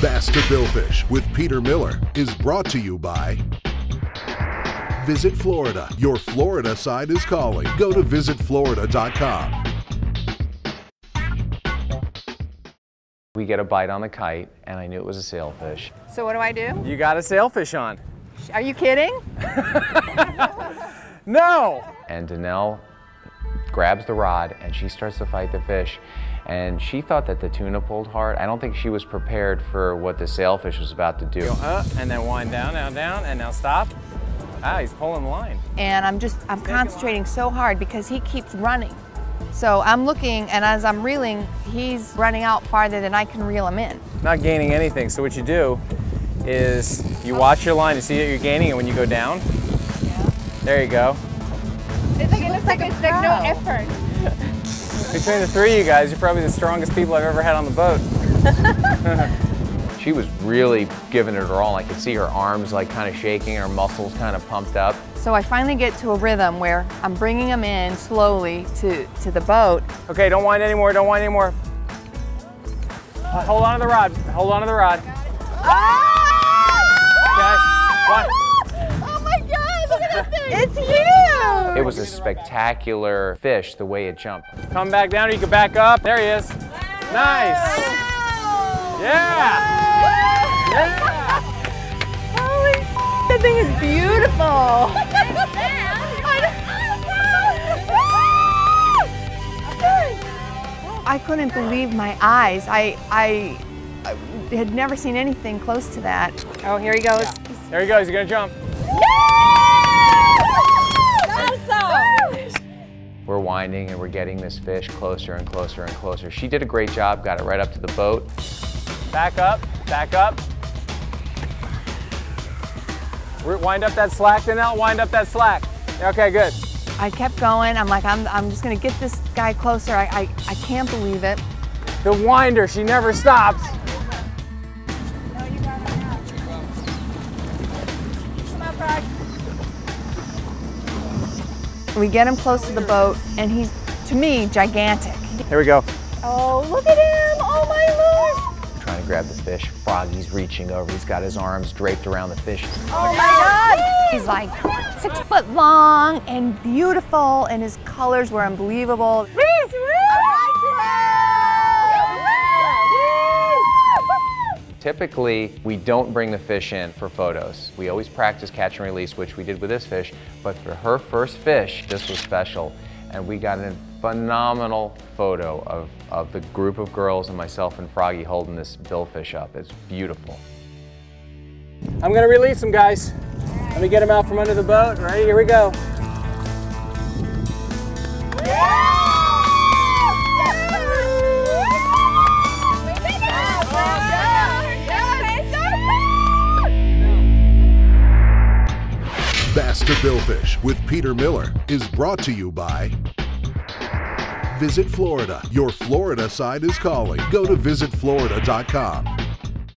Bass to Billfish with Peter Miller is brought to you by Visit Florida. Your Florida side is calling. Go to visitflorida.com. We get a bite on the kite, and I knew it was a sailfish. So what do I do? You got a sailfish on. Are you kidding? No! And Danelle grabs the rod, and she starts to fight the fish. And she thought that the tuna pulled hard. I don't think she was prepared for what the sailfish was about to do. Go up and then wind down, now down, and now stop. Ah, he's pulling the line. And I'm just, I'm concentrating so hard because he keeps running. So I'm looking, and as I'm reeling, he's running out farther than I can reel him in. Not gaining anything. So what you do is you watch your line to see that you're gaining, and when you go down, there you go. It's like it like it's like no effort. Between the three of you guys, you're probably the strongest people I've ever had on the boat. She was really giving it her all. I could see her arms like kind of shaking, her muscles kind of pumped up. So I finally get to a rhythm where I'm bringing them in slowly to, to the boat. Okay, don't wind anymore, don't wind anymore. Uh, Hold on to the rod, hold on to the rod. Okay, one. Oh my god, look at this thing. It's huge! It was a spectacular fish the way it jumped. Come back down, or you can back up. There he is. Nice. Yeah. Yeah. Holy that thing is beautiful. I couldn't believe my eyes. I, I, I had never seen anything close to that. Oh, here he goes. There he goes, he's gonna jump. Winding and we're getting this fish closer and closer and closer. She did a great job, got it right up to the boat. Back up, back up. Wind up that slack, then out, wind up that slack. Okay, good. I kept going. I'm like, I'm, I'm just gonna get this guy closer. I, I, I can't believe it. The winder, she never stops. We get him close to the boat, and he's, to me, gigantic. Here we go. Oh, look at him! Oh my lord! Trying to grab the fish. Froggy's reaching over. He's got his arms draped around the fish. Oh my god! He's like six foot long and beautiful, and his colors were unbelievable. Typically, we don't bring the fish in for photos. We always practice catch and release, which we did with this fish, but for her first fish, this was special. And we got a phenomenal photo of, of the group of girls and myself and Froggy holding this billfish up. It's beautiful. I'm gonna release him, guys. Let me get him out from under the boat. Ready? Here we go. Bass to Billfish with Peter Miller is brought to you by Visit Florida. Your Florida side is calling. Go to visitflorida.com.